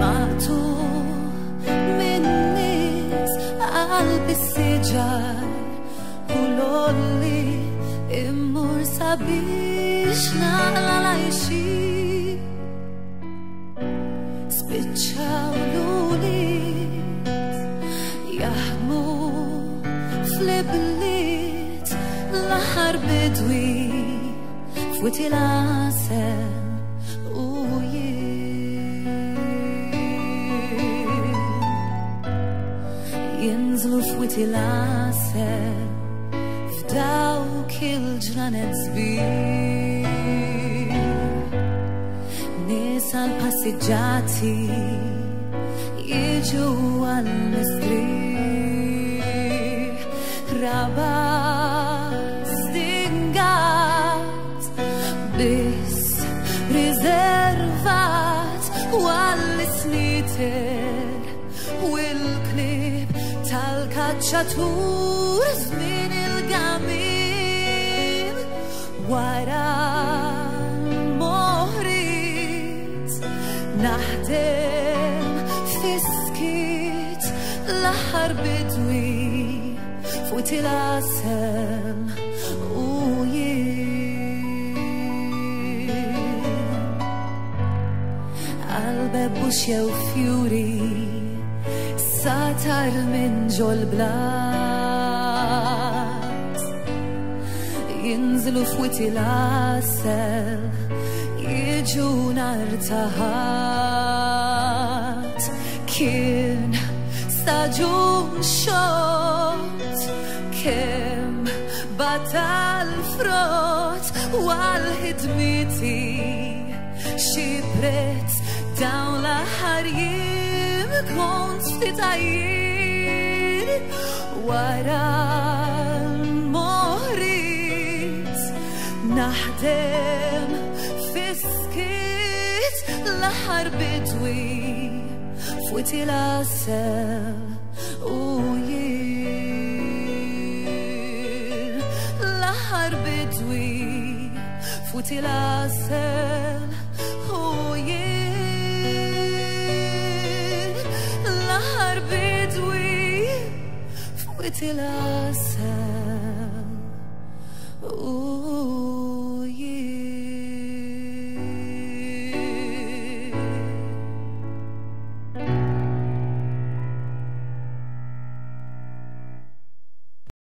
بعتو من ناس قلب السجار قولولي امور سابيش نقلا لعيشي سبتشاولولي يحمو فلبليت لحر بدوي فوتي العسل nufwiti l-asel f'dawk il-ġranet zbir. Nisa l-passiġġati għal-mistri. Raba stingat bis rizervat għal-sniter. شطور زمین الگامیم وارا مهریت نهدم فسکیت لحر بدوی فوتی لاسم اویی قلب بوش يا وفيوري aktar minn ġolblat Jinżlu fwiti l-assel Jiġu nartaħat Kien staġun xot Kem batal frot Wal-ħidmiti Xi prezz dawn l-aħħar kont fitajjien wara l-moħrit naħdem fiskit l-ħar bidwi fuq il-asel u jien l-ħar bidwi fuq il-asel we till ourselves.